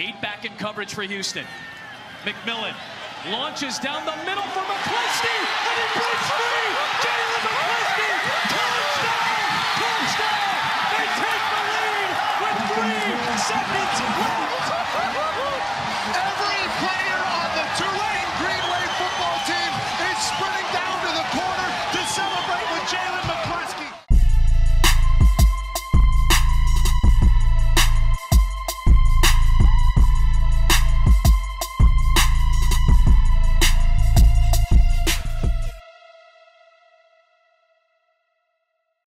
Eight back in coverage for Houston. McMillan launches down the middle for McCliskey,